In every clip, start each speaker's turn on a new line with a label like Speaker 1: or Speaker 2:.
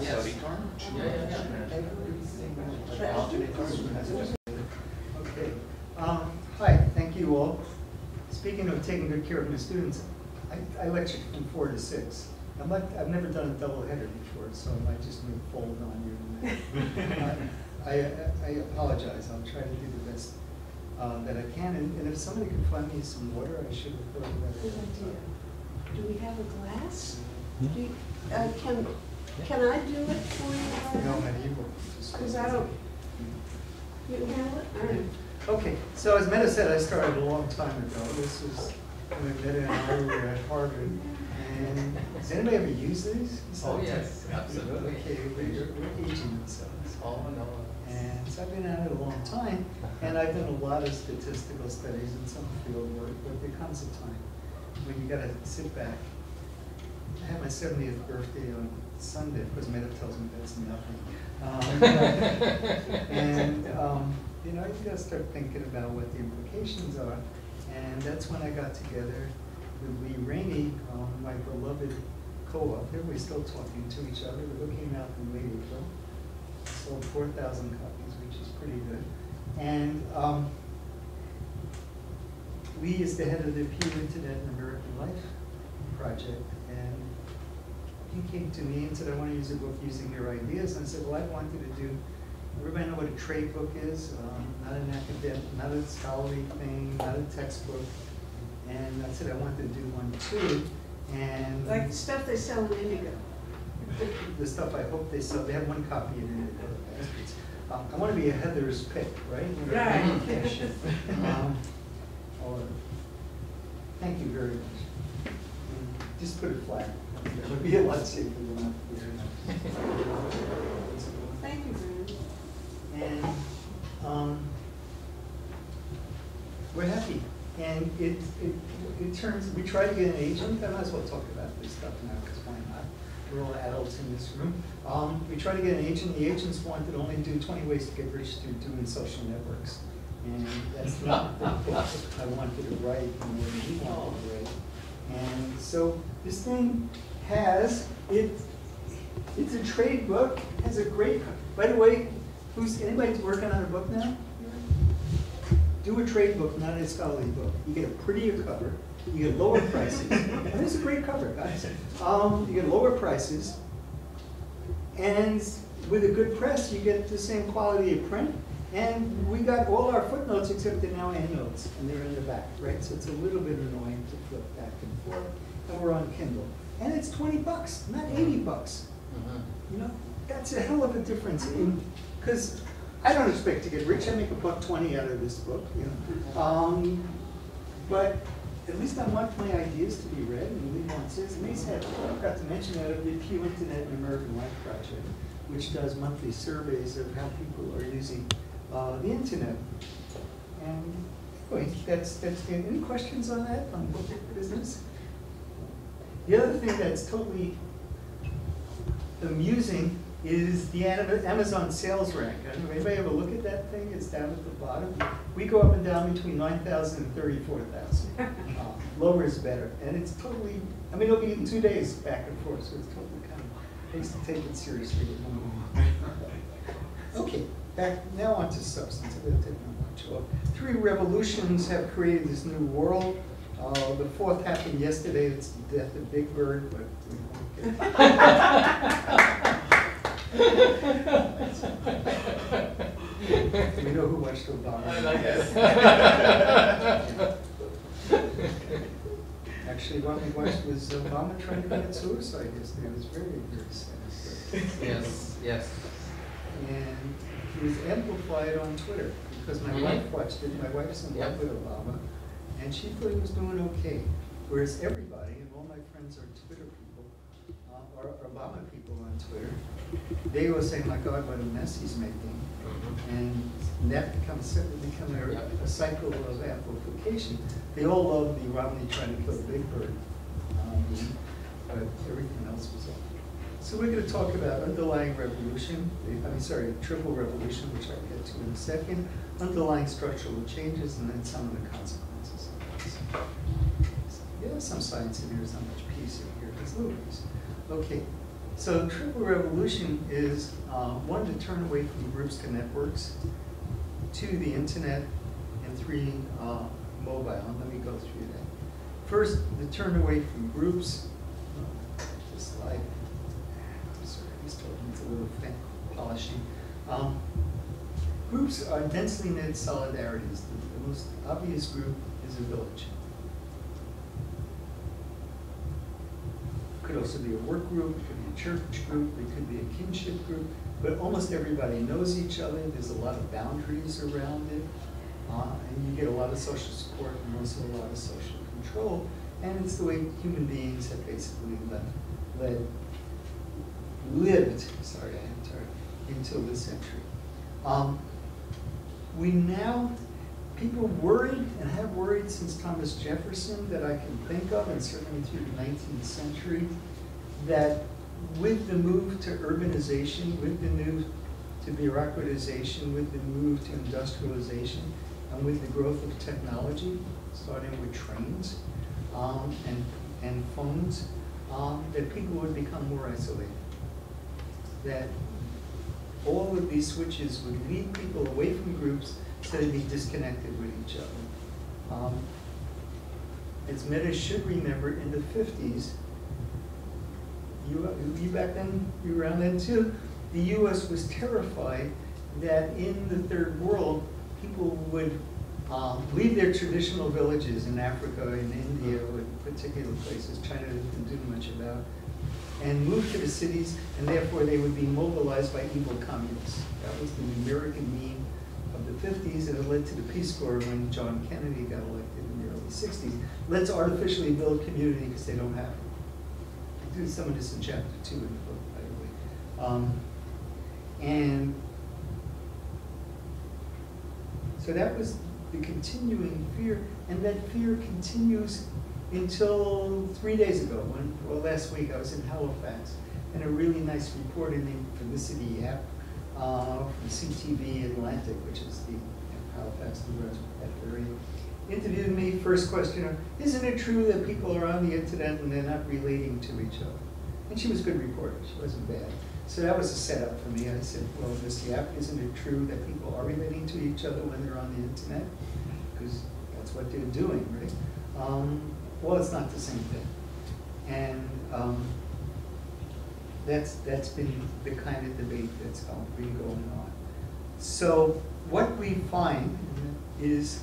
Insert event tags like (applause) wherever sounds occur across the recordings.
Speaker 1: Yes.
Speaker 2: Okay. Um, Hi, thank you all. Speaking of taking good care of my students, I, I lecture from four to six. I'm like, I've never done a double header before, so I might just move fold on you. (laughs) I, I I apologize, I'll try to do the best uh, that I can, and and if somebody could find me some water, I should have thought about
Speaker 3: Good idea. Do we have a glass? Do you- uh, Can, can I do it for you?
Speaker 2: No, my evil.
Speaker 3: Because I don't, you have it? All right.
Speaker 2: Okay, so as Metta said, I started a long time ago. This was when Metta and I were at Harvard. And has anybody ever used these?
Speaker 4: Oh, yes, absolutely.
Speaker 2: Okay, we're, we're aging themselves.
Speaker 4: Oh, no.
Speaker 2: And so I've been at it a long time, and I've done a lot of statistical studies and some field work, but there comes a time when you gotta sit back. I had my seventieth birthday on Sunday, because Metta tells me that's nothing. (laughs) Um, And, um, you know, you gotta start thinking about what the implications are. And that's when I got together with Lee Rainie, um, my beloved co-op. We're still talking to each other. The book came out in late April. Sold four thousand copies, which is pretty good. And, um, Lee is the head of the Pew Internet and American Life project. And he came to me and said, I want to use a book using your ideas. And I said, well, I wanted to do, everybody know what a trade book is? Um, not an academic, not a scholarly thing, not a textbook. And I said, I wanted to do one too. And
Speaker 3: Like the stuff they sell in Indigo.
Speaker 2: the stuff I hope they sell, they have one copy in it. Um, I want to be a Heather's pick, right?
Speaker 3: Right.
Speaker 2: Um, (laughs) or- Thank you very much. And Just put it flat. It would be a lot safer than not.
Speaker 3: Thank you, Bruce.
Speaker 2: And, um, we're happy. And it, it, it turns, we try to get an agent, I might as well talk about this stuff now, because why not? We're all adults in this room. Um, we try to get an agent, the agents wanted to only do twenty ways to get rich through doing social networks. And that's not the book (laughs) I wanted to write, and what he wanted to write. And so this thing has, it, it's a trade book, has a great, by the way, who's, anybody working on a book now? Do a trade book, not a scholarly book. You get a prettier cover, you get lower prices. (laughs) And This is a great cover, guys. Um, you get lower prices, and with a good press, you get the same quality of print. And we got all our footnotes except they're now endnotes, and they're in the back, right? So it's a little bit annoying to flip back and forth, and we're on Kindle. And it's twenty bucks, not eighty bucks.
Speaker 4: Mhm.
Speaker 2: You know, that's a hell of a difference in, because I don't expect to get rich, I make a buck twenty out of this book, you know. Um, but at least I want my ideas to be read, and Lee wants his, and he's had, I forgot to mention that of the Pew Internet and American Life Project, which does monthly surveys of how people are using, uh, the internet. And, anyway, that's, that's, any questions on that, on book business? The other thing that's totally amusing is the Amazon sales rank. I don't know, anybody ever look at that thing? It's down at the bottom. We go up and down between nine thousand and thirty-four thousand. Uh, (laughs) Lower is better, and it's totally, I mean, it'll be in two days back and forth, so it's totally kind of, makes to take it seriously. (laughs) Okay, back, now on to substance. I'm gonna take my watch. Three revolutions have created this new world. Uh, the fourth happened yesterday, it's the death of Big Bird, but we won't get. We know who watched Obama.
Speaker 4: I like it.
Speaker 2: Actually, what we watched was Obama trying to commit suicide yesterday. It was very, very sad.
Speaker 4: Yes, yes.
Speaker 2: And he was amplified on Twitter, because my
Speaker 4: Mhm.
Speaker 2: wife watched it, my wife's in love
Speaker 4: Yep.
Speaker 2: with Obama, and she thought he was doing okay. Whereas everybody, and all my friends are Twitter people, uh, are Obama people on Twitter, they were saying, my God, what a mess he's making. And that becomes, become a, a cycle of amplification. They all love the Romney trying to kill the Big Bird, um, but everything else was off. So we're gonna talk about underlying revolution, I mean, sorry, triple revolution, which I'll get to in a second, underlying structural changes, and then some of the consequences. Yeah, some science in here, there's not much peace in here, there's little. Okay, So Triple Revolution is, uh, one, to turn away from groups to networks, two, the internet, and three, uh, mobile. Let me go through that. First, the turn away from groups. Uh, This slide, I'm sorry, this needs a little polishing. Um, Groups are densely knit solidarities. The- The most obvious group is a village. Could also be a work group, it could be a church group, it could be a kinship group, but almost everybody knows each other, there's a lot of boundaries around it. Uh, and you get a lot of social support and also a lot of social control, and it's the way human beings have basically led, led, lived, sorry, I am tired, until this century. Um, we now, people worried and have worried since Thomas Jefferson that I can think of, and certainly through the nineteenth century, that with the move to urbanization, with the move to bureaucratization, with the move to industrialization, and with the growth of technology, starting with trains um, and, and phones, um, that people would become more isolated. That all of these switches would lead people away from groups Instead of be disconnected with each other. Um, as many should remember, in the 50s, you, you back then, you were around then too, the US was terrified that in the third world, people would um, leave their traditional villages in Africa and India, in particular places China didn't do much about, and move to the cities, and therefore they would be mobilized by evil communists. That was the American meme. 50s and it led to the Peace Corps when John Kennedy got elected in the early 60s. Let's artificially build community because they don't have it. I do some of this in chapter two in the book, by the way. Um, and so that was the continuing fear, and that fear continues until three days ago, when, well, last week I was in Halifax, and a really nice report in the Felicity Yap uh, from CTV Atlantic, which is the Halifax, New Brunswick, area, interviewed me, first question: isn't it true that people are on the internet and they're not relating to each other? And she was a good reporter, she wasn't bad. So that was a setup for me. I said, well, Miss Yap, isn't it true that people are relating to each other when they're on the internet? Because that's what they're doing, right? Um, well, it's not the same thing. And um, that's, that's been the kind of debate that's been going on. So what we find is,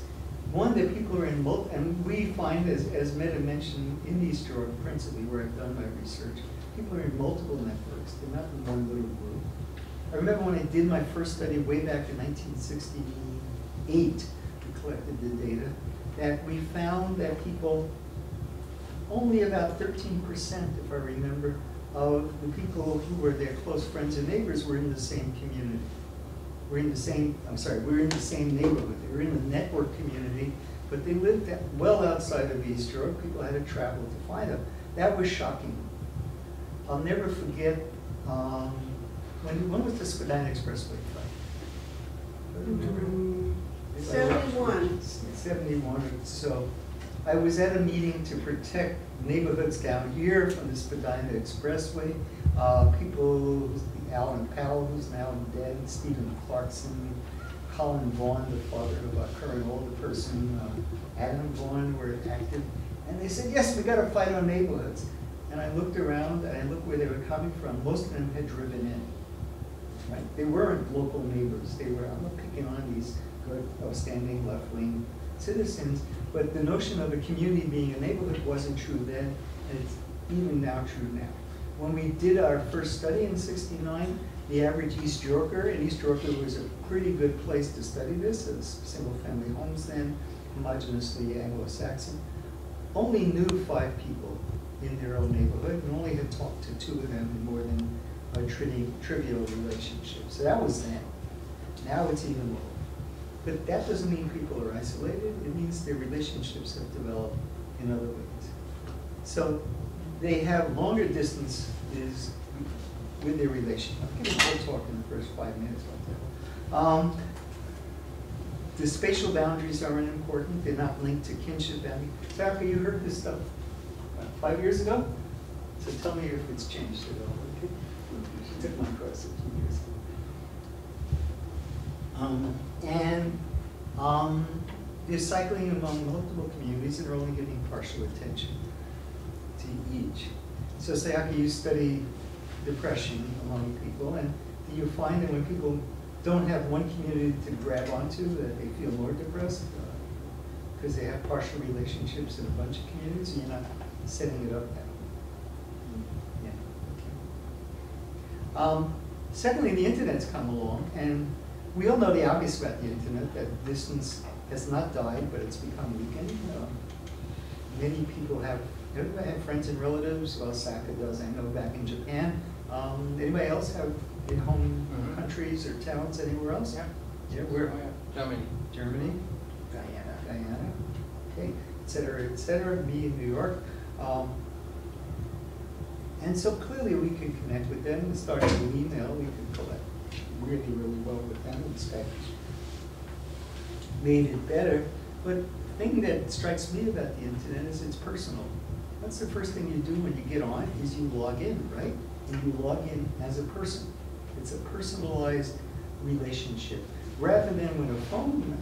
Speaker 2: one, that people are in mul, and we find, as, as Metta mentioned, in East York principally, where I've done my research, people are in multiple networks, they're not in one little group. I remember when I did my first study way back in nineteen sixty-eight, we collected the data, that we found that people, only about thirteen percent, if I remember, of the people who were their close friends and neighbors were in the same community. We're in the same, I'm sorry, we're in the same neighborhood, they were in the network community, but they lived well outside of East York, people had to travel to find them. That was shocking. I'll never forget, um, when, when was the Spadina Expressway fight?
Speaker 3: Seventy-one.
Speaker 2: Seventy-one, or so. I was at a meeting to protect neighborhoods down here from the Spadina Expressway. Uh, people, Alan Powell, who's now dead, Stephen Clarkson, Colin Vaughan, the father of our current older person, uh, Adam Vaughan were active. And they said, yes, we gotta fight our neighborhoods. And I looked around and I looked where they were coming from. Most of them had driven in. Right? They weren't local neighbors. They were, I'm not picking on these good, upstanding, left-wing citizens, but the notion of a community being a neighborhood wasn't true then, and it's even now true now. When we did our first study in sixty-nine, the average East Yorker, and East Yorker was a pretty good place to study this, as single-family homes then, homogeneously Anglo-Saxon, only knew five people in their own neighborhood, and only had talked to two of them in more than a tri- trivial relationship. So that was then. Now it's even lower. But that doesn't mean people are isolated, it means their relationships have developed in other ways. So they have longer distance is with their relation. I'll give a talk in the first five minutes on that. Um, The spatial boundaries are important, they're not linked to kinship boundaries. Saka, you heard this stuff five years ago? So tell me if it's changed at all. okay? took my course a few years ago. Um, and, um, they're cycling among multiple communities and are only giving partial attention to each. So Sayaka, you study depression among people, and you find that when people don't have one community to grab onto, that they feel more depressed? Because they have partial relationships in a bunch of communities, and you're not setting it up that way? Yeah. Um, Secondly, the internet's come along, and we all know the obvious about the internet, that distance has not died, but it's become weakened. Um, Many people have, everybody have friends and relatives, well, Saka does, I know, back in Japan. Um, Anybody else have in home
Speaker 4: Mhm.
Speaker 2: countries or towns anywhere else?
Speaker 4: Yeah.
Speaker 2: Yeah, where?
Speaker 4: Germany.
Speaker 2: Germany?
Speaker 4: Guyana.
Speaker 2: Guyana, okay, et cetera, et cetera, me in New York. Um, And so clearly we can connect with them, starting with email, we can collect really, really well with them, and Skype made it better. But the thing that strikes me about the internet is it's personal. That's the first thing you do when you get on, is you log in, right? And you log in as a person. It's a personalized relationship, rather than when a phone,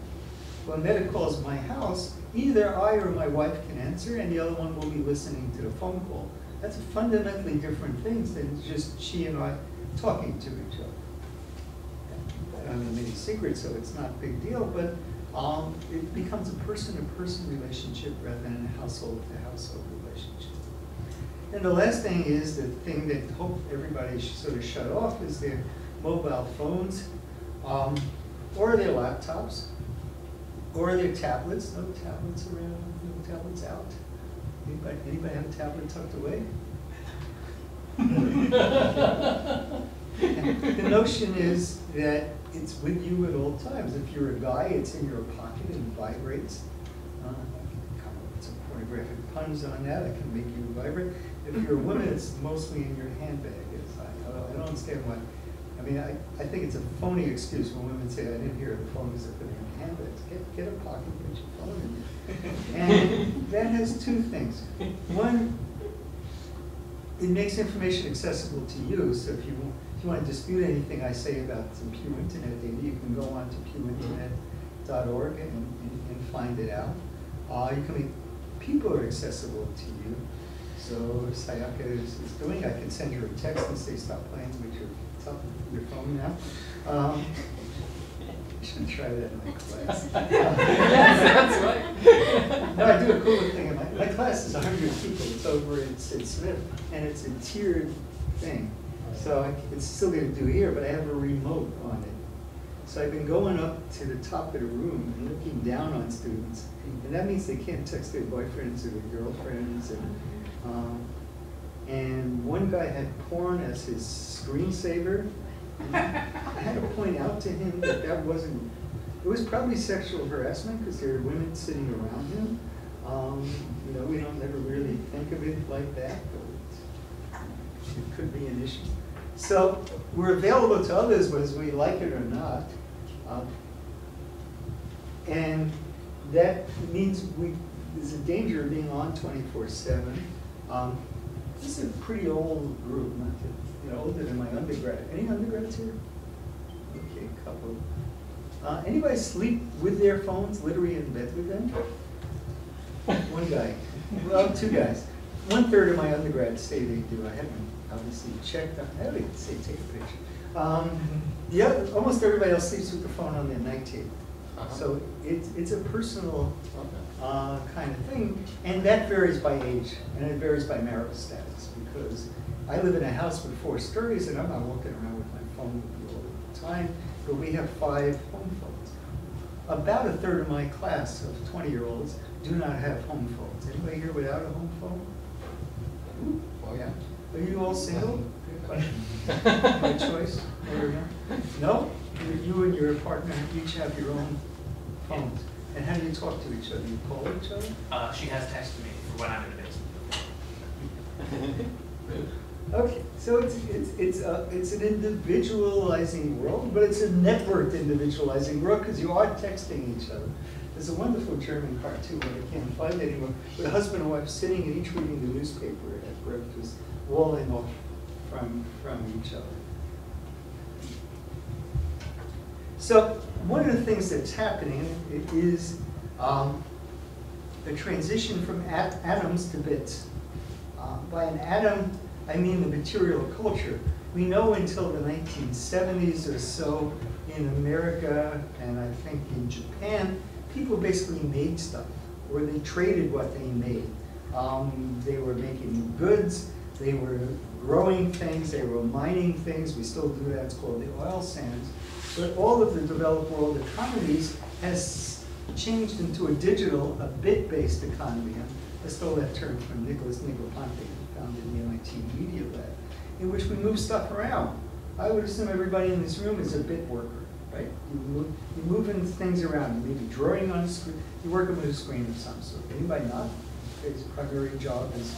Speaker 2: when Metta calls my house, either I or my wife can answer, and the other one will be listening to the phone call. That's fundamentally different things than just she and I talking to each other. I don't have any secrets, so it's not a big deal, but um, it becomes a person-to-person relationship rather than a household-to-household relationship. And the last thing is, the thing that hope everybody should sort of shut off is their mobile phones, um, or their laptops, or their tablets, no tablets around, no tablets out. Anybody, anybody have a tablet tucked away? (laughs) The notion is that it's with you at all times. If you're a guy, it's in your pocket and vibrates. Uh, some pornographic puns on that, I can make you vibrate. If you're a woman, it's mostly in your handbag. It's, I, I don't- understand why, I mean, I, I think it's a phony excuse when women say, I didn't hear the phone is in your handbag. Get, get a pocket, put your phone in. And that has two things. One, it makes information accessible to you, so if you, if you want to dispute anything I say about some Pew Internet data, you can go on to pewinternet.org and, and, and find it out. Uh, you can make, people are accessible to you. So Sayaka is, is doing, I can send her a text and say, stop playing with your, top- your phone now. Um, (laughs) I should try that in my class. (laughs)
Speaker 4: That's right.
Speaker 2: No, I do a cool thing, in my, my class is hundred people, it's over at Sid Smith, and it's a tiered thing. So I- it's still gonna do here, but I have a remote on it. So I've been going up to the top of the room and looking down on students, and that means they can't text their boyfriends or their girlfriends, and, um, and one guy had porn as his screensaver. I had to point out to him that that wasn't, it was probably sexual harassment because there were women sitting around him. Um, You know, we don't ever really think of it like that, but it could be an issue. So we're available to others whether we like it or not. Um, And that means we, there's a danger of being on twenty-four seven. Um, This is a pretty old group, not to, you know, older than my undergrad. Any undergrads here? Okay, a couple. Uh, anybody sleep with their phones, literally in bed with them? One guy, well, two guys. One third of my undergrads say they do. I haven't obviously checked. on- I would say take a picture. Um, the other, almost everybody else sleeps with the phone on their night table.
Speaker 4: Uh-huh.
Speaker 2: So it's, it's a personal uh, kind of thing, and that varies by age, and it varies by marital status, because I live in a house with four stories, and I'm not walking around with my phone with all the time, but we have five home phones. About a third of my class of twenty-year-olds do not have home phones. Anybody here without a home phone?
Speaker 4: Oh, yeah.
Speaker 2: Are you all single? My choice, or no? No? You- You and your partner each have your own phones. And how do you talk to each other? You call each other?
Speaker 1: Uh, she has texted me for when I'm in the basement. (laughs)
Speaker 2: Okay, so it's, it's, it's, uh, it's an individualizing world, but it's a networked individualizing world because you are texting each other. There's a wonderful German cartoon that I can't find anymore, with a husband and wife sitting and each reading the newspaper at breakfast, walling off from, from each other. So one of the things that's happening is um, the transition from at- atoms to bits. Uh, By an atom, I mean the material culture. We know until the 1970s or so in America and I think in Japan, people basically made stuff or they traded what they made. Um, They were making goods, they were growing things, they were mining things, we still do that, it's called the oil sands. But all of the developed world economies has changed into a digital, a bit-based economy. I stole that term from Nicholas Negroponte, found in the MIT Media Lab, in which we move stuff around. I would assume everybody in this room is a bit worker, right? You move, you're moving things around, you may be drawing on a screen, you're working with a screen of some sort. Anybody not? His primary job is,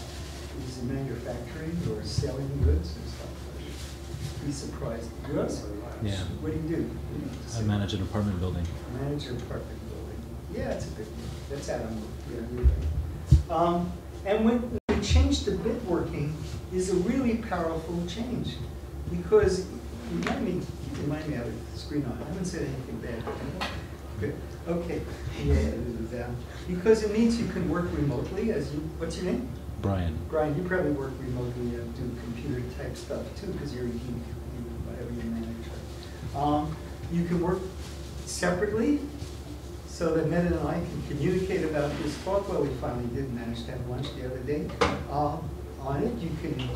Speaker 2: is manufacturing or selling goods and stuff. Be surprised. Yours?
Speaker 5: Yeah.
Speaker 2: What do you do? You
Speaker 5: I manage an apartment building.
Speaker 2: Manager apartment building. Yeah, it's a big one. That's Adam. Yeah, you're right. Um, and when the change to bit working is a really powerful change because remind me, remind me of the screen on. I haven't said anything bad. have Good. Okay. Yeah, it is down. Because it means you can work remotely as you, what's your name?
Speaker 5: Brian.
Speaker 2: Brian, you probably work remotely and do computer type stuff too, because you're a geek, you- whatever you manage. Um, you can work separately, so that Metta and I can communicate about this talk. Well, we finally did manage to have lunch the other day. Uh, on it, you can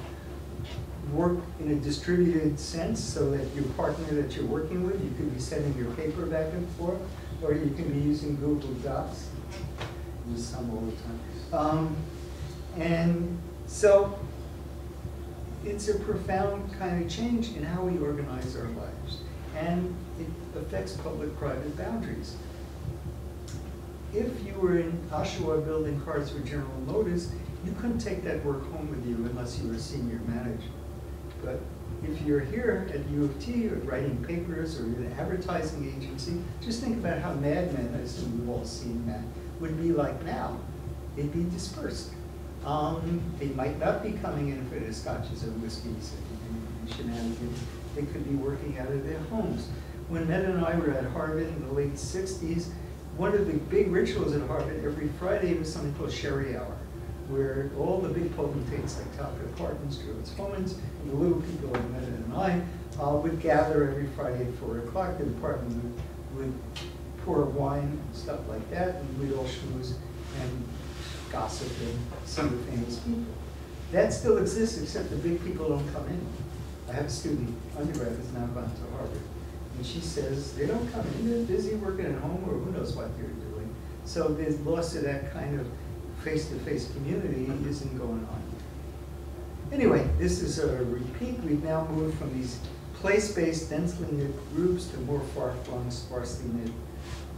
Speaker 2: work in a distributed sense, so that your partner that you're working with, you could be sending your paper back and forth, or you can be using Google Docs. Use some all the time. Um, and so it's a profound kind of change in how we organize our lives. And it affects public-private boundaries. If you were in Oshawa building cars for General Motors, you couldn't take that work home with you unless you were a senior manager. But if you're here at U of T or writing papers or in an advertising agency, just think about how Mad Men, I assume you've all seen that, would be like now. They'd be dispersed. Um, they might not be coming in for their scotches and whiskeys and shenanigans. They could be working out of their homes. When Ned and I were at Harvard in the late sixties, one of the big rituals at Harvard every Friday was something called Sherry Hour, where all the big potentates like Talcott Parsons, Stuart Homans, and the little people like Ned and I uh, would gather every Friday at four o'clock. The department would, would pour wine and stuff like that, and we'd all schmooze and gossip and some of the famous people. That still exists, except the big people don't come in. I have a student, undergrad, who's now gone to Harvard, and she says, they don't come in, they're busy working at home, or who knows what they're doing. So the loss of that kind of face-to-face community isn't going on. Anyway, this is a repeat. We've now moved from these place-based, densely knit groups to more far-flung, sparsely knit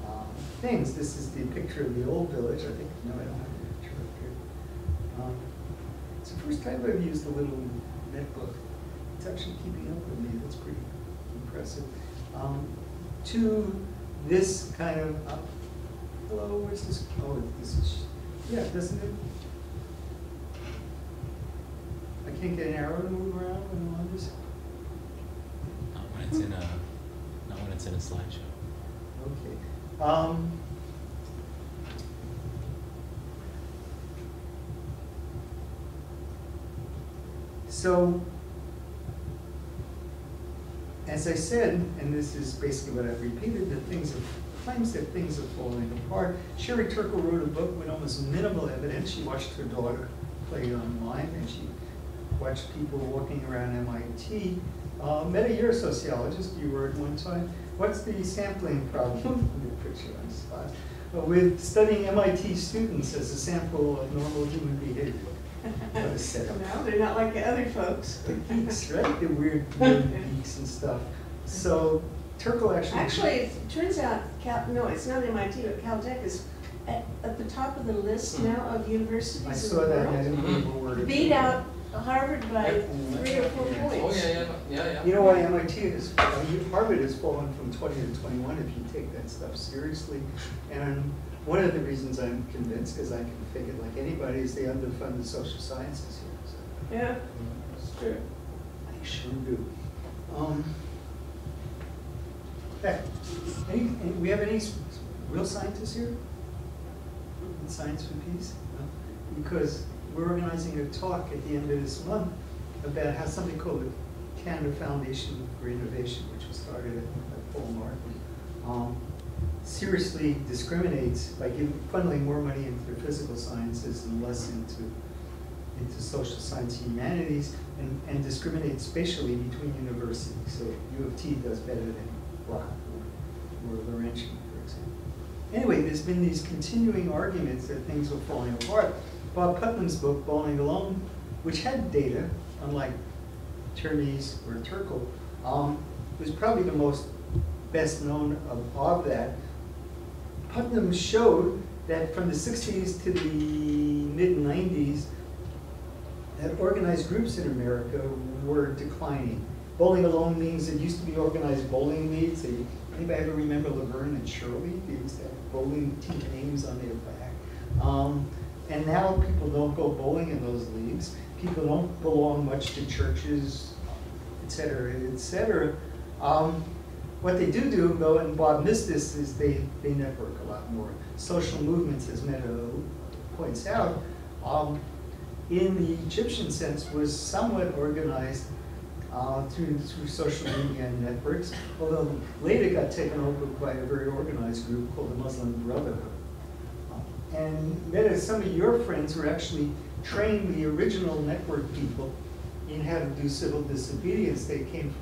Speaker 2: um, things. This is the picture of the old village. I think, no, I don't have a picture up here. Um, It's the first time I've used a little netbook. It's actually keeping up with me. That's pretty impressive. Um, To this kind of, uh, hello, where's this? Oh, this is, yeah, doesn't it? I can't get an arrow to move around when I'm on this?
Speaker 5: Not when it's in a, not when it's in a slideshow.
Speaker 2: Okay. Um, So, as I said, and this is basically what I've repeated, that things have, claims that things are falling apart. Sherry Turkle wrote a book with almost minimal evidence. She watched her daughter play it online, and she watched people walking around MIT. Uh, Metta, you're a sociologist, you were at one time. What's the sampling problem? (laughs) Put you on the spot. Uh, with studying MIT students as a sample of normal human behavior. What a setup.
Speaker 3: No, they're not like the other folks.
Speaker 2: The geeks, right? The weird, weird geeks and stuff. So Turkle actually.
Speaker 3: Actually, it turns out Cal, no, it's not MIT, but Caltech is at, at the top of the list now of universities
Speaker 2: Hmm. I
Speaker 3: in the
Speaker 2: saw that, and I
Speaker 3: world.
Speaker 2: didn't believe a it.
Speaker 3: Beat out Harvard by three or four points.
Speaker 4: Oh, yeah, yeah, yeah, yeah.
Speaker 2: You know why MIT is, uh, you- Harvard has fallen from twenty to twenty-one if you take that stuff seriously. And one of the reasons I'm convinced, because I can fake it like anybody, is they underfund the social sciences here, so.
Speaker 3: Yeah, it's true.
Speaker 2: They sure do. Um, heck, Any, any, we have any real scientists here? In Science for Peace? No? Because we're organizing a talk at the end of this month about how something called the Canada Foundation for Innovation, which was started by Paul Martin, um, seriously discriminates by giving, funneling more money into the physical sciences and less into, into social science humanities, and, and discriminates spatially between universities. So U of T does better than Brock or, or Laurentian, for example. Anyway, there's been these continuing arguments that things were falling apart. Bob Putnam's book, Bowling Alone, which had data, unlike Terney's or Turkle, um, was probably the most best known of, of that. Putnam showed that from the 60s to the mid 90s, that organized groups in America were declining. Bowling alone means it used to be organized bowling leagues. Anybody ever remember Laverne and Shirley? They used to have bowling team names on their back. Um, and now people don't go bowling in those leagues. People don't belong much to churches, et cetera, et cetera. Um, what they do do, though, and Bob missed this, is they, they network a lot more. Social movements, as Metta points out, um, in the Egyptian sense, was somewhat organized uh, through, through social media and networks, although later got taken over by a very organized group called the Muslim Brotherhood. Uh, And Metta, some of your friends were actually trained the original network people in how to do civil disobedience. They came,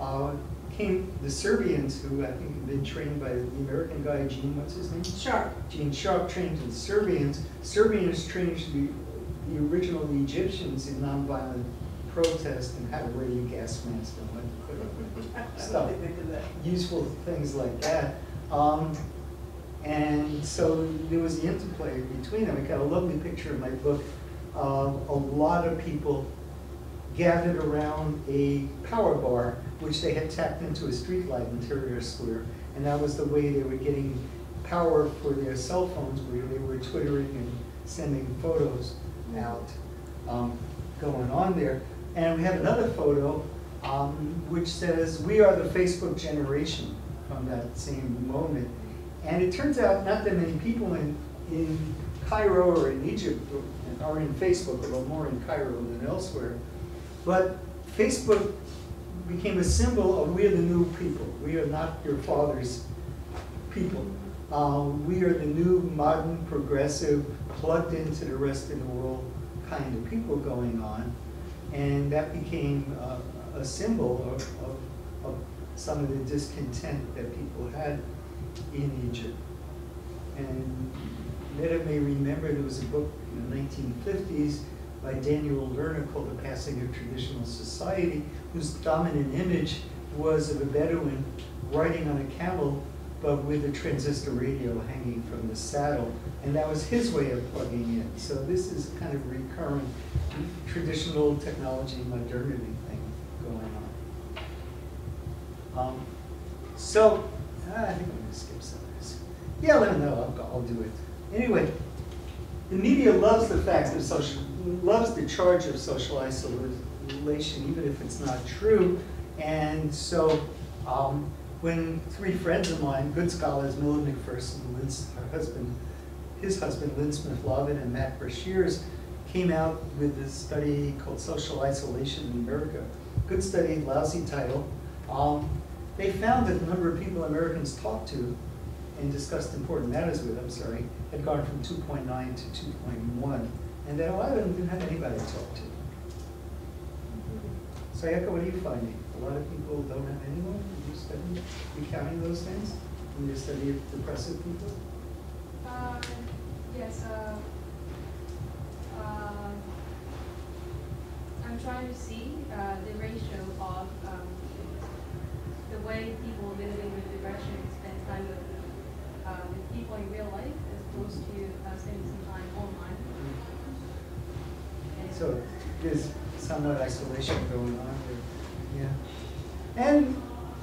Speaker 2: uh, came the Serbians, who I think had been trained by the American guy, Gene, what's his name?
Speaker 3: Sharp.
Speaker 2: Gene Sharp trained the Serbians. Serbians trained the, the original Egyptians in nonviolent protest and how to wear your gas mask and what to put up with (laughs) stuff. Useful things like that. Um, and so there was the interplay between them. I got a lovely picture in my book of a lot of people gathered around a power bar, which they had tapped into a streetlight in Tahrir Square. And that was the way they were getting power for their cell phones, where they were twittering and sending photos out um, going on there. And we have another photo um, which says, "We are the Facebook generation" from that same moment. And it turns out not that many people in, in Cairo or in Egypt are in Facebook, although more in Cairo than elsewhere. But Facebook became a symbol of we are the new people. We are not your father's people. Um, we are the new, modern, progressive, plugged into the rest of the world kind of people going on. And that became uh, a symbol of, of, of some of the discontent that people had in Egypt. And Metta may remember there was a book in the 1950s by Daniel Lerner called The Passing of Traditional Society, whose dominant image was of a Bedouin riding on a camel, but with a transistor radio hanging from the saddle. And that was his way of plugging in. So this is kind of recurrent traditional technology modernity thing going on. Um, so, I think I'm gonna skip some of this. Yeah, let me know, I'll, I'll do it. Anyway, the media loves the fact of social, loves the charge of social isolation, even if it's not true. And so, um, when three friends of mine, good scholars, Miller McPherson, Lynn's, her husband, his husband, Lynn Smith Lovin, and Matt Brashears, came out with this study called Social Isolation in America. Good study, lousy title. Um, they found that the number of people Americans talked to and discussed important matters with, I'm sorry, had gone from 2.9 to 2.1, and that a lot of them didn't have anybody to talk to. So Sayaka, what are you finding? A lot of people don't have anyone? Did you study, you counting those things in your study depressive people?
Speaker 6: Uh, yes, uh, uh, I'm trying to see, uh, the ratio of, um, the way people living with depression spend time with, uh, with people in real life as opposed to, uh, spending some time online.
Speaker 2: So there's somewhat isolation going on there, yeah. And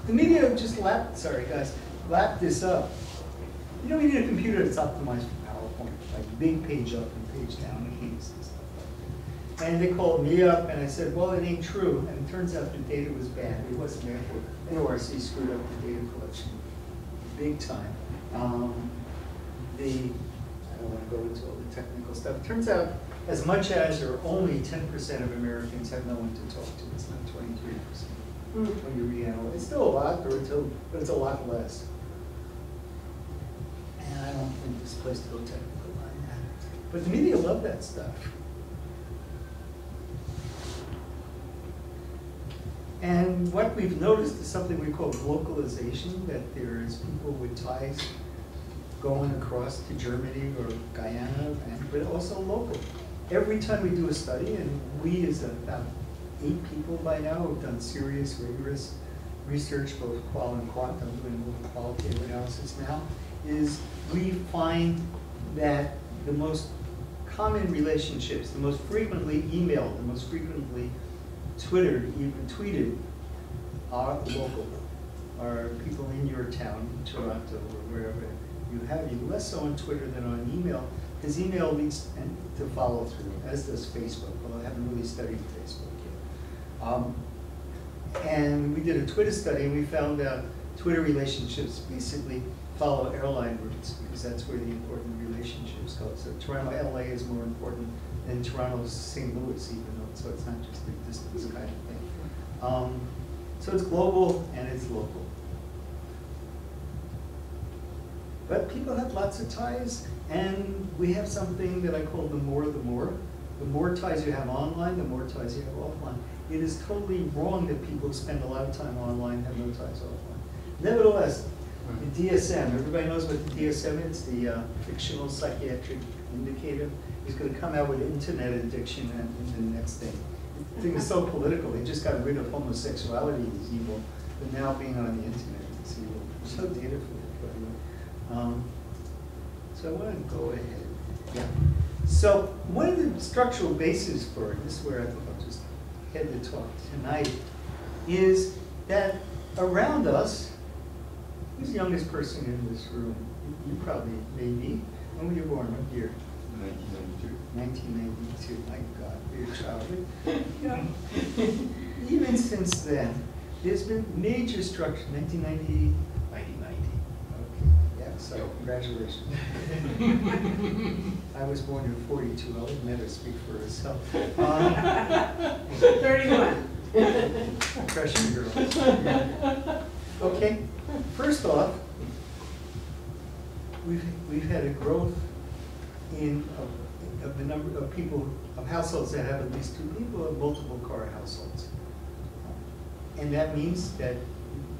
Speaker 2: the media just lapped, sorry guys, lapped this up. You know, we need a computer that's optimized for PowerPoint, like big page up and page down keys and stuff like that. And they called me up and I said, well, it ain't true. And it turns out the data was bad. It wasn't there for, NORC screwed up the data collection big time. Um, the, I don't wanna go into all the technical stuff. It Turns out, as much as or only ten percent of Americans have no one to talk to, it's not twenty-three percent.
Speaker 3: Mm.
Speaker 2: When you reanalyze, it's still a lot, or it's a, but it's a lot less. And I don't think this place to go technical on that. But the media love that stuff. And what we've noticed is something we call localization, that there is people with ties going across to Germany or Guyana, and, but also local. Every time we do a study, and we as about eight people by now have done serious, rigorous research, both qual and quant, doing more qualitative analysis now, is we find that the most common relationships, the most frequently emailed, the most frequently Twittered, even tweeted, are local, are people in your town, Toronto or wherever you have you, less so on Twitter than on email, because email leads to follow through, as does Facebook, although I haven't really studied Facebook yet. Um, And we did a Twitter study, and we found out Twitter relationships basically follow airline routes, because that's where the important relationships go. So Toronto, LA is more important than Toronto, St. Louis even though, so it's not just a distance kind of thing. Um, So it's global and it's local. But people have lots of ties, and we have something that I call the more the more. The more ties you have online, the more ties you have offline. It is totally wrong that people spend a lot of time online, have no ties offline. Nevertheless, the DSM, everybody knows what the DSM is, the uh, fictional psychiatric indicator, is gonna come out with internet addiction in in the next thing. The thing is so (laughs) political, they just got rid of homosexuality as evil, but now being on the internet is evil. So data for it, by the way. Um, So I want to go ahead, yeah. So one of the structural bases for it, this is where I think I'll just head the talk tonight, is that around us, who's the youngest person in this room? You- probably, maybe, when were you born, what year? 1992. 1992. my God, you're a child. Even since then, there's been major structure, 1990, 1990. Okay, yeah, so congratulations. (laughs) I was born in 42, I'll let Metta speak for herself. Um,
Speaker 3: Thirty-one. (laughs)
Speaker 2: Impression girl. Okay, first off, we've, we've had a growth in, of, of the number of people, of households that have at least two people, of multiple car households. And that means that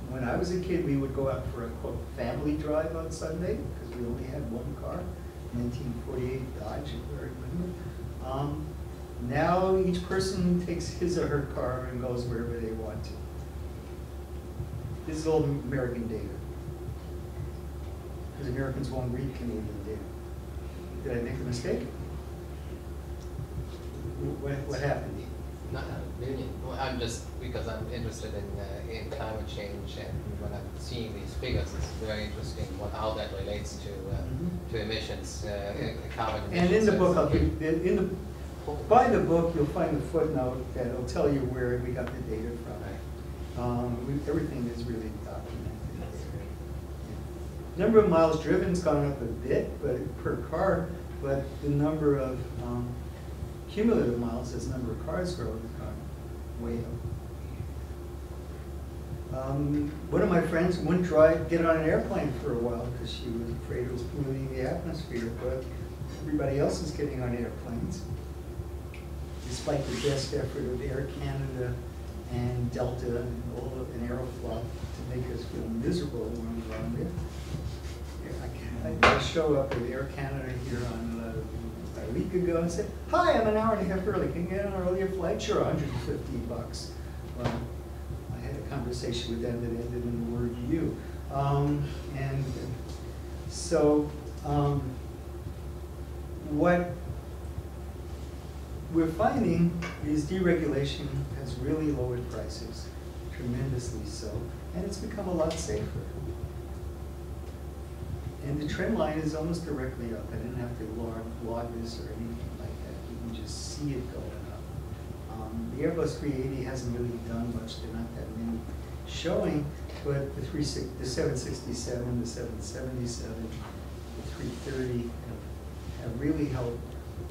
Speaker 2: when I was a kid, we would go out for a quote, family drive on Sunday, because we only had one car, nineteen forty-eight Dodge, I remember. Um, Now, each person takes his or her car and goes wherever they want to. This is all American data. Because Americans won't read Canadian data. Did I make a mistake? What, what happened?
Speaker 4: Not. Well, I'm just, because I'm interested in, uh, in climate change and when I'm seeing these figures, it's very interesting what, how that relates to, uh,
Speaker 2: Mhm.
Speaker 4: to emissions, uh, carbon emissions.
Speaker 2: And in the book, I'll give, in the, by the book, you'll find a footnote that'll tell you where we got the data from. Um, we, everything is really documented. Number of miles driven's gone up a bit, but per car, but the number of, um, cumulative miles as number of cars grow has gone way up. Um, one of my friends wouldn't try, get on an airplane for a while because she was afraid it was polluting the atmosphere, but everybody else is getting on airplanes. Despite the best effort of Air Canada and Delta and all of, and Aeroflot to make us feel miserable when we're on there. I, I- show up with Air Canada here on, a week ago and said, hi, I'm an hour and a half early, can you get on an earlier flight? Sure, hundred and fifty bucks. Well, I had a conversation with them that ended in the word you. Um, and so, um, what we're finding is deregulation has really lowered prices, tremendously so, and it's become a lot safer. And the trend line is almost directly up. I didn't have to log, log this or anything like that. You can just see it going up. Um, the Airbus 380 hasn't really done much. There are not that many showing, but the three the seven sixty-seven, the seven seventy-seven, the three thirty have, have really helped.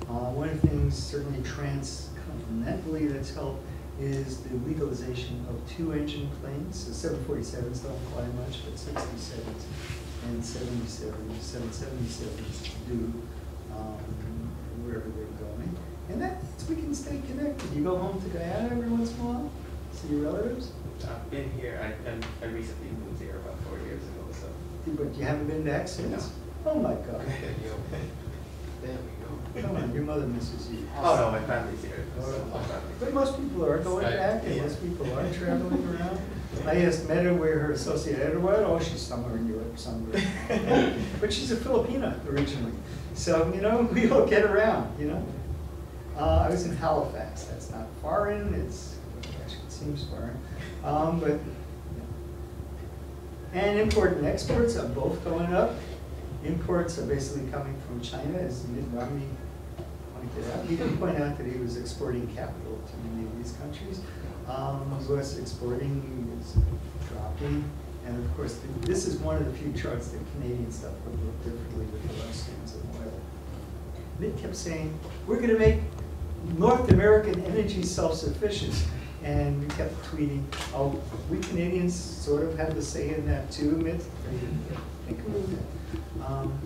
Speaker 2: Uh, one of the things certainly transcontinentally that's helped is the legalization of two-engine planes. The seven forty-sevens don't fly much, but sixty-sevens and seventy-sevens, seven seventy-sevens do, um, wherever they're going. And that, means we can stay connected. You go home to Guyana every once in a while, see your relatives,
Speaker 1: I've been here, I, I- I recently moved here about four years ago, so.
Speaker 2: but you haven't been back since? Oh, my God. (laughs)
Speaker 4: There we go.
Speaker 2: Come on, your mother misses you.
Speaker 1: Oh, no, my family's here.
Speaker 2: All right.
Speaker 1: My family.
Speaker 2: But most people are going
Speaker 4: Right.
Speaker 2: back, and most people are traveling around. (laughs) I asked Metta where her associate editor was, oh, she's somewhere in Europe somewhere. (laughs) But she's a Filipina originally, so, you know, (laughs) we all get around, you know? Uh, I was in Halifax, that's not foreign, it's, actually, it seems foreign, um, but, yeah. And import and exports are both going up. Imports are basically coming from China, as Mitt Romney He didn't point out that he was exporting capital to many of these countries. Um, US exporting is dropping, and of course, th- this is one of the few charts that Canadian stuff would look differently with the Russians and oil. Mitt kept saying, we're gonna make North American energy self-sufficient. And we kept tweeting, oh, we Canadians sort of had the say in that too, Mitt. Think about that. Um,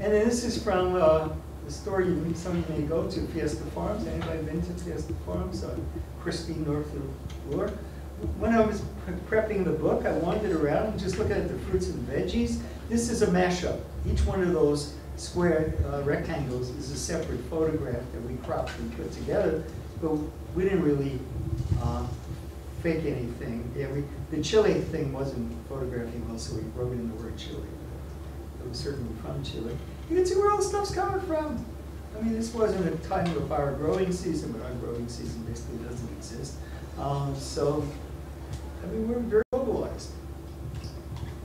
Speaker 2: And then this is from uh, the store you, some of you may go to, Fiesta Farms. Anybody been to Fiesta Farms on Christie, North of When I was prepping the book, I wandered around and just looking at the fruits and veggies. This is a mashup. Each one of those square uh, rectangles is a separate photograph that we cropped and put together, but we didn't really uh, fake anything. Yeah, we, the chili thing wasn't photographing well, so we wrote in the word chili. It was certainly from Chile. You can see where all the stuff's coming from. I mean, this wasn't a time of our growing season, but our growing season basically doesn't exist. Um, so, I mean, we're very globalized.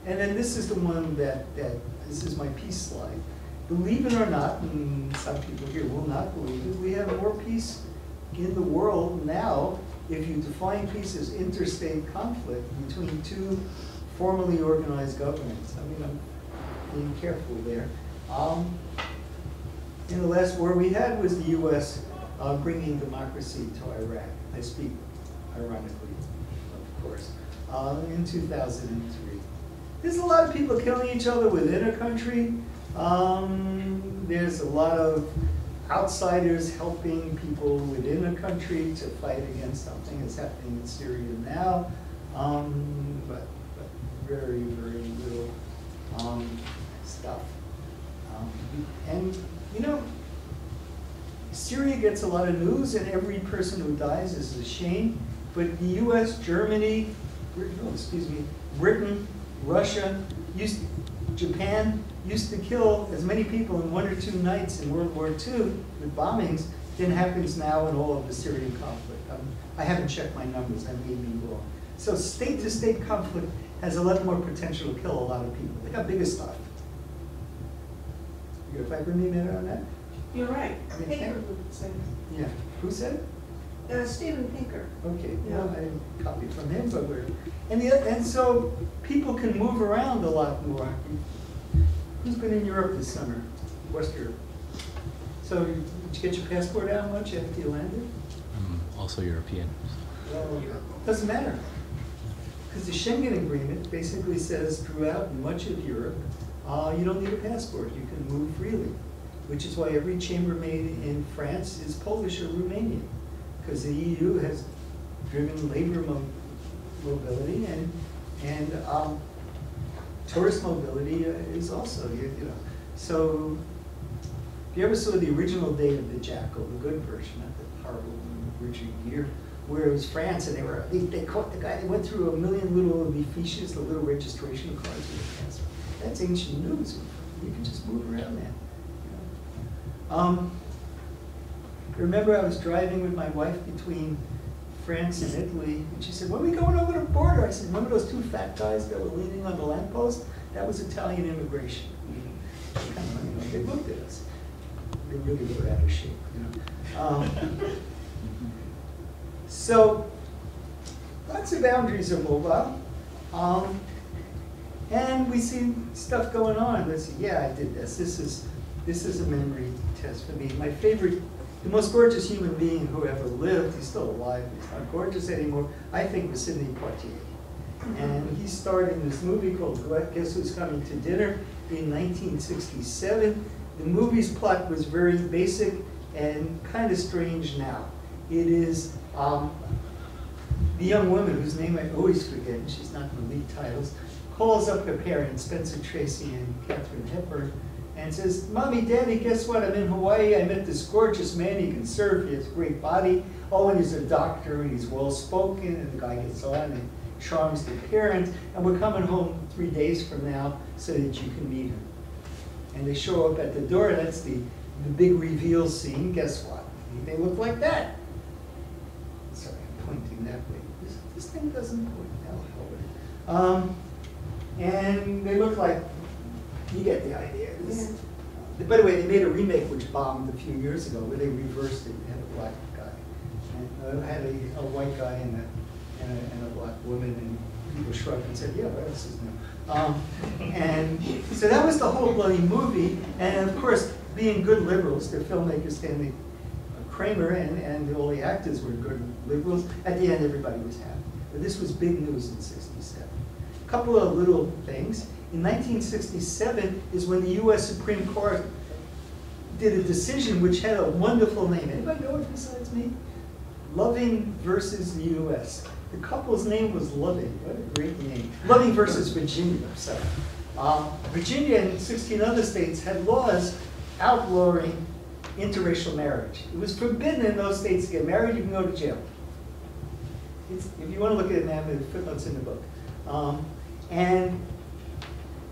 Speaker 2: And then this is the one that, that, this is my peace slide. Believe it or not, and some people here will not believe it, we have more peace in the world now if you define peace as interstate conflict between two formally organized governments. I mean, I'm being careful there. Um, in the last war we had was the U.S. Uh, bringing democracy to Iraq. I speak ironically, of course, uh, in 2003. There's a lot of people killing each other within a country. Um, there's a lot of outsiders helping people within a country to fight against something that's happening in Syria now. Um, but, but very, very little um, stuff. Um, and, you know, Syria gets a lot of news, and every person who dies is a shame. But the U.S., Germany, oh, excuse me, Britain, Russia, used, Japan used to kill as many people in one or two nights in World War II with bombings than happens now in all of the Syrian conflict. Um, I haven't checked my numbers, I may be wrong. So state-to-state conflict has a lot more potential to kill a lot of people. They got bigger stuff. You got five minute on that?
Speaker 3: You're right.
Speaker 2: Okay.
Speaker 3: Pinker would say,
Speaker 2: Yeah. Who said it?
Speaker 3: uh, Steven Pinker.
Speaker 2: Okay, well,
Speaker 3: Yeah.
Speaker 2: I didn't copy from him, but we're, and the, and so people can move around a lot more. Who's been in Europe this summer? West Europe? So did you get your passport out much after you landed?
Speaker 5: I'm also European.
Speaker 2: Well, Doesn't matter. Because the Schengen Agreement basically says throughout much of Europe, uh, you don't need a passport, you can move freely. Which is why every chambermaid in France is Polish or Romanian. Because the EU has driven labor mo- mobility and, and um, tourist mobility uh, is also, you you know. So if you ever saw the original Day of the Jackal, the good version, not the horrible Richard Gere, where it was France and they were, they, they caught the guy, they went through a million little fiches, the little registration cards with the passport. That's ancient news. You can just move around you. Um, remember I was driving with my wife between France and Italy, and she said, when are we going over the border? I said, remember those two fat guys that were leaning on the lamppost? That was Italian immigration. They looked at us. They really were out of shape. Um, So, lots of boundaries are mobile. Um, and we see stuff going on. Let's see, yeah, I did this. This is, this is a memory test for me. My favorite, the most gorgeous human being who ever lived, he's still alive, he's not gorgeous anymore, I think was Sidney Poitier. And he starred in this movie called Guess Who's Coming to Dinner in 1967. The movie's plot was very basic and kind of strange now. It is um, the young woman whose name I always forget, and she's not in the lead titles, calls up her parents, Spencer Tracy and Katharine Hepburn, and says, Mommy, Daddy, guess what? I'm in Hawaii. I met this gorgeous man. He can surf. He has a great body. Oh, and he's a doctor, and he's well spoken, and the guy gets on and charms the parents. And we're coming home three days from now so that you can meet him. And they show up at the door. That's the, the big reveal scene. Guess what? They look like that. Sorry, I'm pointing that way. This, this thing doesn't point. Hell, hell. Um, and they look like, you get the idea. This- By the way, they made a remake which bombed a few years ago, where they reversed it, had a black guy. And uh, had a, a white guy and a, and a, and a black woman, and people shrugged and said, yeah, else is new? Um, and so that was the whole bloody movie, and of course, being good liberals, the filmmaker Stanley Kramer and, and all the actors were good liberals, at the end, everybody was happy. But this was big news in sixty-seven. Couple of little things. In 1967 is when the U.S. Supreme Court did a decision which had a wonderful name. Anybody know it besides me? Loving versus the U.S. The couple's name was Loving. What a great name. Loving versus Virginia. Sorry. Um, Virginia and 16 other states had laws outlawing interracial marriage. It was forbidden in those states to get married. You can go to jail. It's, if you want to look at it now, the footnotes in the book. Um, and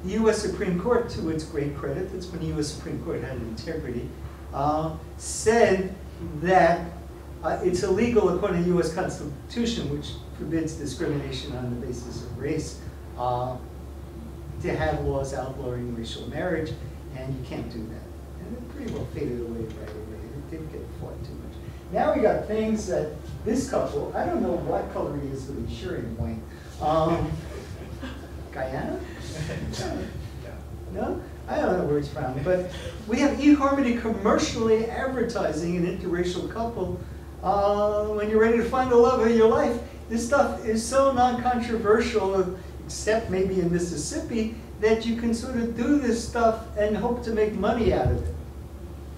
Speaker 2: the U.S. Supreme Court, to its great credit, that's when the U.S. Supreme Court had integrity, uh, said that uh, it's illegal according to the U.S. Constitution, which forbids discrimination on the basis of race, uh, to have laws outlawing racial marriage, and you can't do that. And it pretty well faded away right away. It didn't get fought too much. Now we got things that this couple, I don't know what color he is, but he's sure in white. Um, Guyana? (laughs) No? I don't know where it's from, but we have eHarmony commercially advertising an interracial couple. Uh, when you're ready to find the love of your life, this stuff is so non-controversial, except maybe in Mississippi, that you can sort of do this stuff and hope to make money out of it.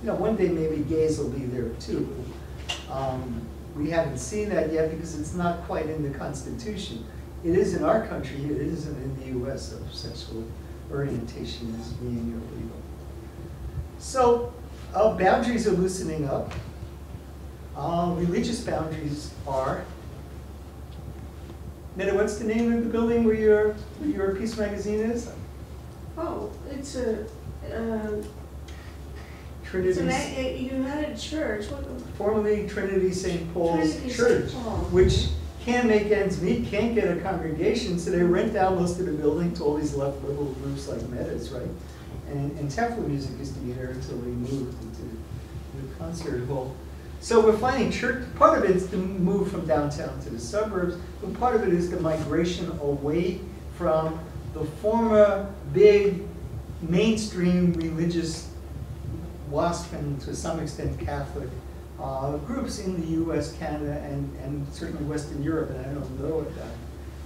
Speaker 2: You know, one day maybe gays will be there too. Um, we haven't seen that yet because it's not quite in the Constitution. It is in our country, it isn't in the US of sexual orientation as being illegal. So, uh, boundaries are loosening up. Uh, religious boundaries are. Metta, what's the name of the building where your, where your Peace magazine is?
Speaker 3: Oh, it's a, it's
Speaker 2: Trinity,
Speaker 3: an, a, a United Church, what,
Speaker 2: formerly Trinity St. Paul's
Speaker 3: Trinity
Speaker 2: Church,
Speaker 3: Paul.
Speaker 2: which can't make ends meet, can't get a congregation, so they rent out most of the building to all these left liberal groups like Metta's, right? And, and Tafelmusik used to be there until they moved into the concert hall. So we're finding church, part of it's the move from downtown to the suburbs, but part of it is the migration away from the former big mainstream religious WASP and to some extent Catholic uh, groups in the US, Canada, and, and certainly Western Europe, and I don't know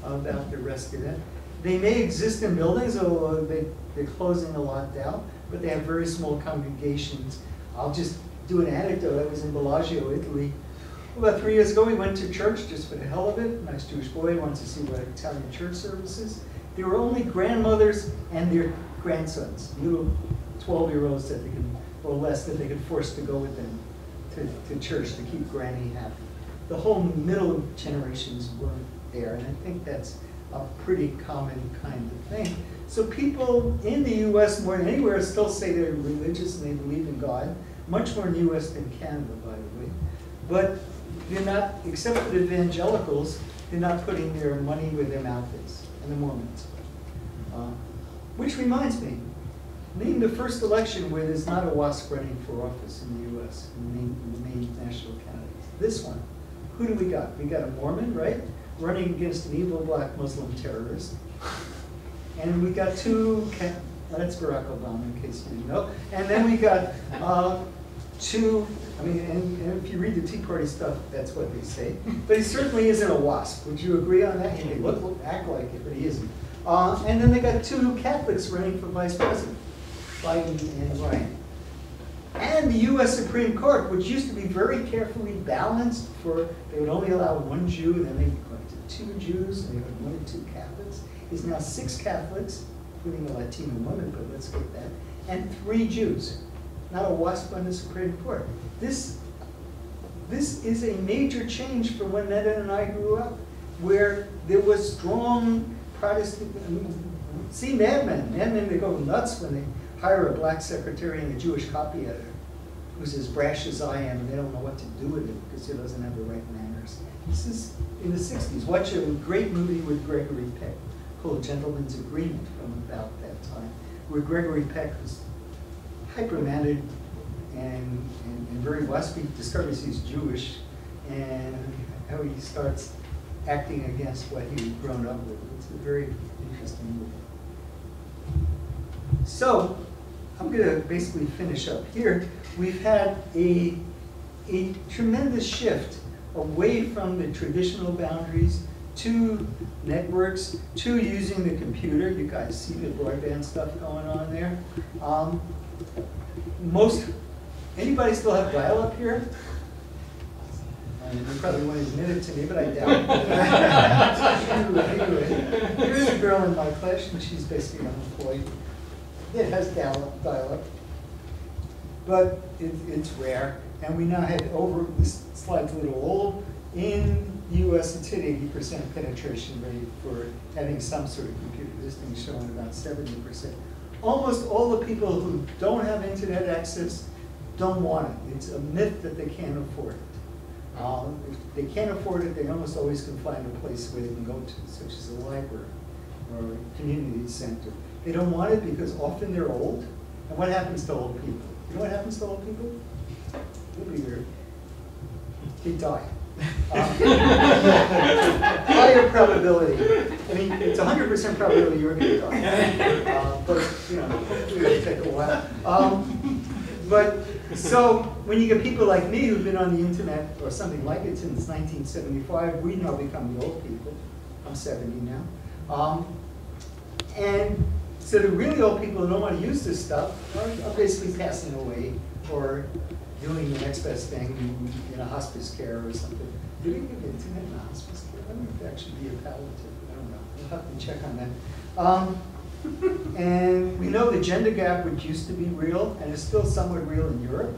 Speaker 2: about, about the rest of it. They may exist in buildings, although they, they're closing a lot down, but they have very small congregations. I'll just do an anecdote. I was in Bellagio, Italy. About three years ago, we went to church just for the hell of it. Nice Jewish boy wanted to see what Italian church services. There were only grandmothers and their grandsons, little 12-year-olds that they could, or less, that they could force to go with them to, to church to keep Granny happy. The whole middle generations weren't there, and I think that's a pretty common kind of thing. So people in the U.S. more than anywhere still say they're religious and they believe in God, much more in the U.S. than Canada, by the way. But they're not, except for the evangelicals, they're not putting their money where their mouth is, and the Mormons. Uh, which reminds me, name the first election where there's not a WASP running for office in the U.S., in the main, in the national candidates. This one. Who do we got? We got a Mormon, right? running against an evil black Muslim terrorist. And we got two, that's Barack Obama, in case you didn't know. And then we got uh, two, I mean, and, and if you read the Tea Party stuff, that's what they say. But he certainly isn't a WASP. Would you agree on that? He may look, look- act like it, but he isn't. Uh, And then they got two Catholics running for vice president, Biden and Ryan. And the US Supreme Court, which used to be very carefully balanced for, they would only allow one Jew, then they to two Jews, and they or two Catholics, is now six Catholics, including a Latino woman, but let's get that, and three Jews. Not a WASP on the Supreme Court. This, this is a major change from when Metta and I grew up, where there was strong Protestant, I mean, see Mad Men, Mad Men, they go nuts when they hire a black secretary and a Jewish copy editor who's as brash as I am, and they don't know what to do with it because he doesn't have the right manners. This is in the sixties. Watch a great movie with Gregory Peck called Gentleman's Agreement from about that time, where Gregory Peck was hyper-mannered and, and, and very waspy, discovers he's Jewish, and how he starts acting against what he'd grown up with. It's a very interesting movie. So, I'm gonna basically finish up here. We've had a, a tremendous shift away from the traditional boundaries to networks, to using the computer. You guys see the broadband stuff going on there. Um, most, anybody still have dial-up here? Uh, You probably won't admit it to me, but I doubt it. Anyway, (laughs) anyway, Here's a girl in my class, and she's basically unemployed. It has dial-up. But it, it's rare, and we now have over, this slide's a little old, in the US, it's hit eighty percent penetration rate for having some sort of computer. This thing's showing about seventy percent. Almost all the people who don't have internet access don't want it. It's a myth that they can't afford it. Um, if they can't afford it, they almost always can find a place where they can go to, such as a library or a community center. They don't want it because often they're old. And what happens to old people? You know what happens to old people? You'll be there. They die. (laughs) Um, Higher probability. I mean, it's hundred percent probability you're gonna die. Uh, But, you know, it'll take a while. Um, But, so, when you get people like me who've been on the internet or something like it since nineteen seventy-five, we now become the old people. I'm seventy now. Um, And so the really old people who don't want to use this stuff are are basically passing away or doing the next best thing in a hospice care or something. Do we give internet in a hospice care? I don't know if that should be a palliative, I don't know. We'll have to check on that. Um, And we know the gender gap, which used to be real and is still somewhat real in Europe.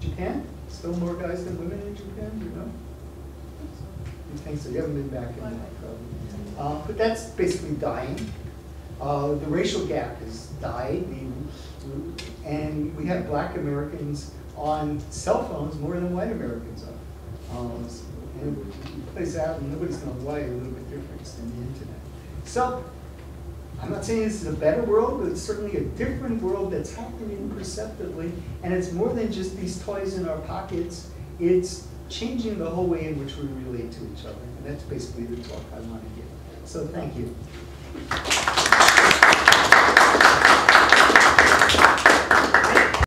Speaker 2: Japan, still more guys than women in Japan, you know? You think so, you haven't been back in that probably. Uh, But that's basically dying. Uh, The racial gap has died, and we have black Americans on cell phones more than white Americans are. Um, And it plays out, and nobody's gonna lie a little bit different than the internet. So, I'm not saying this is a better world, but it's certainly a different world that's happening imperceptibly. And it's more than just these toys in our pockets. It's changing the whole way in which we relate to each other. And that's basically the talk I want to give. So thank you.